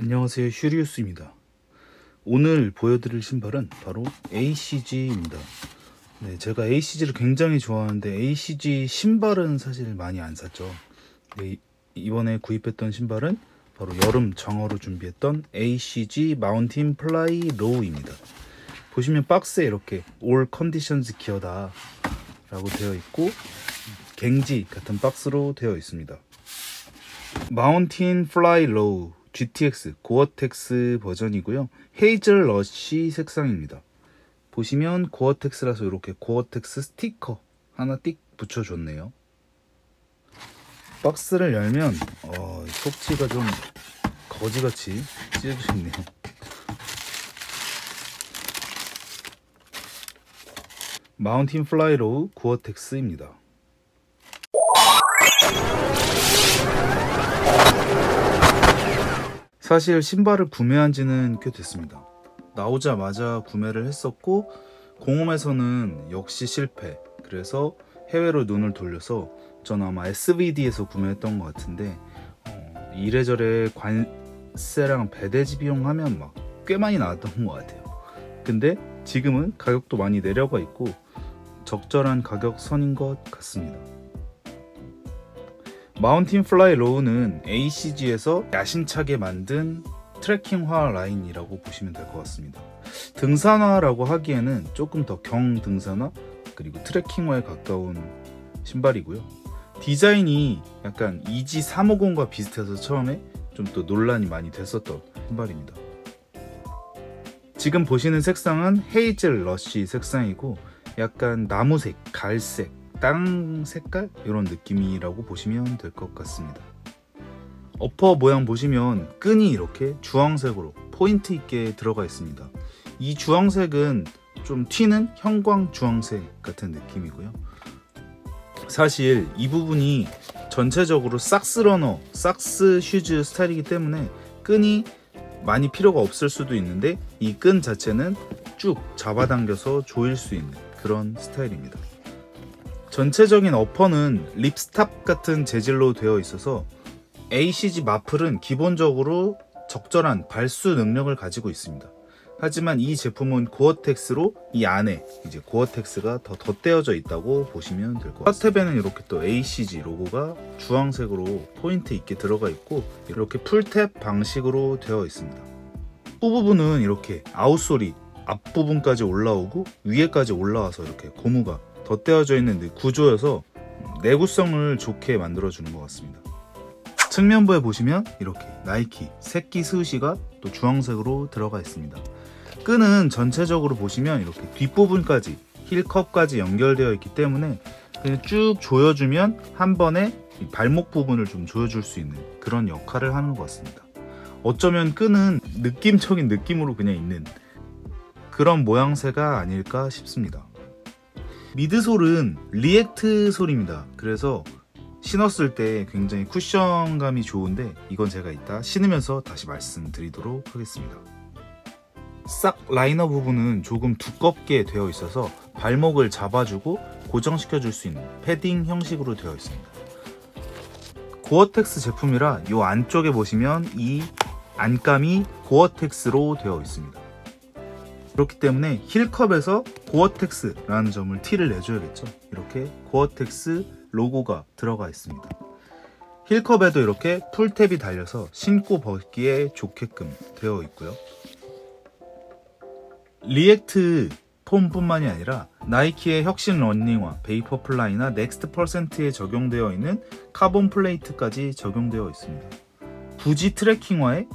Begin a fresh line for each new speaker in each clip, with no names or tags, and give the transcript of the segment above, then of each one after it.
안녕하세요. 슈리우스입니다. 오늘 보여드릴 신발은 바로 ACG입니다. 네, 제가 ACG를 굉장히 좋아하는데 ACG 신발은 사실 많이 안 샀죠. 네, 이번에 구입했던 신발은 바로 여름 장화로 준비했던 ACG Mountain Fly Low입니다. 보시면 박스에 이렇게 All Conditions Gear다 라고 되어 있고 갱지 같은 박스로 되어 있습니다. Mountain Fly Low GTX Gore-Tex 버전이고요. Hazel Rush 색상입니다. 보시면 Gore-Tex라서 이렇게 Gore-Tex 스티커 하나 띡 붙여줬네요. 박스를 열면 어, 속지가 좀 거지같이 찢어졌네요. Mountain Fly Low Gore-Tex입니다. 사실 신발을 구매한 지는 꽤 됐습니다. 나오자마자 구매를 했었고 공홈에서는 역시 실패. 그래서 해외로 눈을 돌려서 저는 아마 SVD에서 구매했던 것 같은데 어, 이래저래 관세랑 배대지 비용 하면 막 꽤 많이 나왔던 것 같아요. 근데 지금은 가격도 많이 내려가 있고 적절한 가격 선인 것 같습니다. Mountain Fly Low는 ACG에서 야심차게 만든 트레킹화 라인이라고 보시면 될 것 같습니다. 등산화라고 하기에는 조금 더 경등산화 그리고 트레킹화에 가까운 신발이고요. 디자인이 약간 Yeezy 350과 비슷해서 처음에 좀 또 논란이 많이 됐었던 신발입니다. 지금 보시는 색상은 Hazel Rush 색상이고 약간 나무색, 갈색, 땅 색깔 이런 느낌이라고 보시면 될 것 같습니다. upper 모양 보시면 끈이 이렇게 주황색으로 포인트 있게 들어가 있습니다. 이 주황색은 좀 튀는 형광 주황색 같은 느낌이고요. 사실 이 부분이 전체적으로 socks runner, socks 슈즈 스타일이기 때문에 끈이 많이 필요가 없을 수도 있는데 이 끈 자체는 쭉 잡아당겨서 조일 수 있는 그런 스타일입니다. 전체적인 어퍼는 립스탑 같은 재질로 되어 있어서 ACG 마플은 기본적으로 적절한 발수 능력을 가지고 있습니다. 하지만 이 제품은 고어텍스로 이 안에 이제 고어텍스가 더 덧대어져 있다고 보시면 될 것 같습니다. 탑에는 이렇게 또 ACG 로고가 주황색으로 포인트 있게 들어가 있고 이렇게 풀탭 방식으로 되어 있습니다. 후부분은 이렇게 아웃솔이 앞부분까지 올라오고 위에까지 올라와서 이렇게 고무가 덧대어져 있는 구조여서 내구성을 좋게 만들어주는 것 같습니다. 측면부에 보시면 이렇게 나이키 새끼 스우시가 또 주황색으로 들어가 있습니다. 끈은 전체적으로 보시면 이렇게 뒷부분까지 힐컵까지 연결되어 있기 때문에 그냥 쭉 조여주면 한 번에 발목 부분을 좀 조여줄 수 있는 그런 역할을 하는 것 같습니다. 어쩌면 끈은 느낌적인 느낌으로 그냥 있는 그런 모양새가 아닐까 싶습니다. midsole은 React sole입니다. 그래서 신었을 때 굉장히 쿠션감이 좋은데 이건 제가 이따 신으면서 다시 말씀드리도록 하겠습니다. sock liner 부분은 조금 두껍게 되어 있어서 발목을 잡아주고 고정시켜 줄 수 있는 패딩 형식으로 되어 있습니다. 고어텍스 제품이라 이 안쪽에 보시면 이 안감이 고어텍스로 되어 있습니다. 그렇기 때문에 heel cup에서 고어텍스라는 점을 티를 내줘야겠죠. 이렇게 고어텍스 로고가 들어가 있습니다. heel cup에도 이렇게 pull tab이 달려서 신고 벗기에 좋게끔 되어 있고요. React foam뿐만이 아니라 나이키의 혁신 런닝화, Vaporfly나 Next Percent에 적용되어 있는 carbon plate까지 적용되어 있습니다. 굳이 트래킹화에?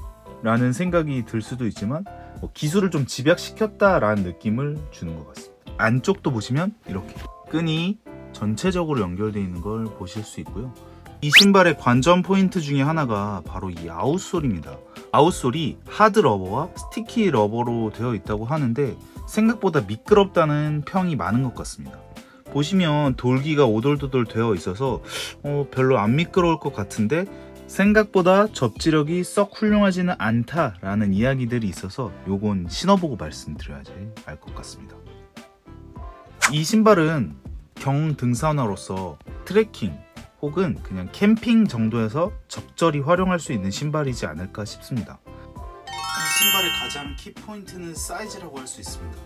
라는 생각이 들 수도 있지만 뭐 기술을 좀 집약시켰다라는 느낌을 주는 것 같습니다. 안쪽도 보시면 이렇게 끈이 전체적으로 연결되어 있는 걸 보실 수 있고요. 이 신발의 관전 포인트 중에 하나가 바로 이 outsole입니다. outsole이 hard rubber와 sticky rubber로 되어 있다고 하는데 생각보다 미끄럽다는 평이 많은 것 같습니다. 보시면 돌기가 오돌도돌 되어 있어서 어, 별로 안 미끄러울 것 같은데 생각보다 접지력이 썩 훌륭하지는 않다라는 이야기들이 있어서 요건 신어보고 말씀드려야지 알 것 같습니다. 이 신발은 경등산화로서 트레킹 혹은 그냥 캠핑 정도에서 적절히 활용할 수 있는 신발이지 않을까 싶습니다. 신발의 가장 키포인트는 사이즈라고 할 수 있습니다.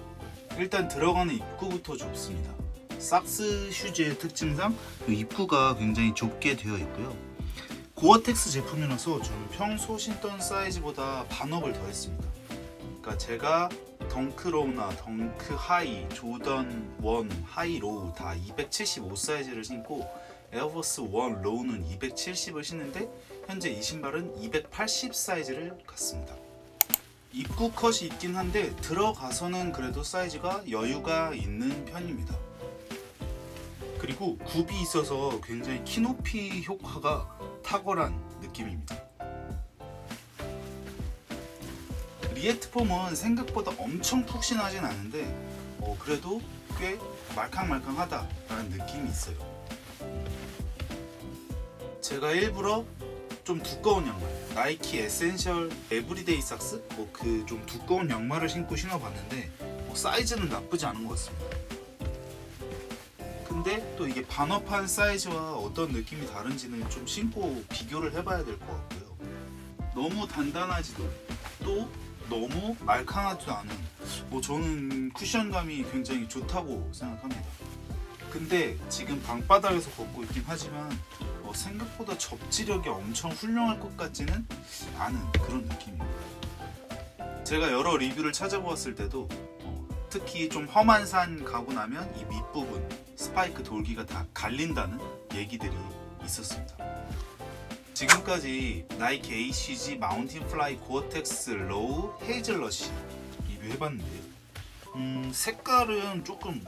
일단 들어가는 입구부터 좁습니다. socks 슈즈의 특징상 입구가 굉장히 좁게 되어 있고요. 고어텍스 제품이라서 저는 평소 신던 사이즈보다 반 up을 더했습니다. 그러니까 제가 Dunk Low나 Dunk High, 조던 1, high low 다 275 사이즈를 신고 Air Force 1 Low는 270을 신는데 현재 이 신발은 280 사이즈를 갔습니다. 입구 컷이 있긴 한데 들어가서는 그래도 사이즈가 여유가 있는 편입니다. 그리고 굽이 있어서 굉장히 키높이 효과가 탁월한 느낌입니다. 리에트 폼은 생각보다 엄청 푹신하진 않은데 어, 그래도 꽤 말캉말캉하다라는 느낌이 있어요. 제가 일부러 좀 두꺼운 양말 나이키 Essential Everyday socks 뭐 그 좀 두꺼운 양말을 신고 신어봤는데 뭐 사이즈는 나쁘지 않은 것 같습니다. 근데 또 이게 반 up한 사이즈와 어떤 느낌이 다른지는 좀 신고 비교를 해봐야 될 것 같고요. 너무 단단하지도 또 너무 말캉하지도 않은 뭐 저는 쿠션감이 굉장히 좋다고 생각합니다. 근데 지금 방바닥에서 걷고 있긴 하지만 어, 생각보다 접지력이 엄청 훌륭할 것 같지는 않은 그런 느낌입니다. 제가 여러 리뷰를 찾아보았을 때도 어, 특히 좀 험한 산 가고 나면 이 밑부분 스파이크 돌기가 다 갈린다는 얘기들이 있었습니다. 지금까지 나이키 ACG Mountain Fly 고어텍스 Low Hazel Rush 리뷰해봤는데 음, 색깔은 조금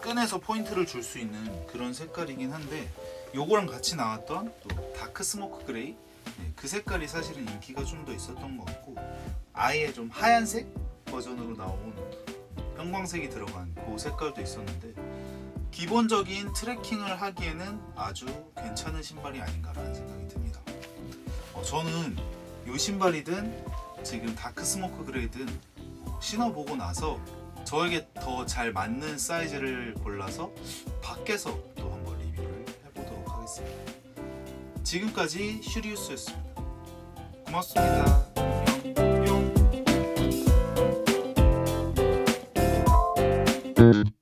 끈에서 포인트를 줄 수 있는 그런 색깔이긴 한데 요거랑 같이 나왔던 또 Dark Smoke Grey 네, 그 색깔이 사실은 인기가 좀 더 있었던 것 같고 아예 좀 하얀색 버전으로 나온 형광색이 들어간 그 색깔도 있었는데 기본적인 트레킹을 하기에는 아주 괜찮은 신발이 아닌가라는 생각이 듭니다. 어, 저는 이 신발이든 지금 Dark Smoke Grey든 어, 신어보고 나서 저에게 더 잘 맞는 사이즈를 골라서 밖에서 또 한번 리뷰를 해보도록 하겠습니다. 지금까지 슈리우스였습니다. 고맙습니다. Mm-hmm.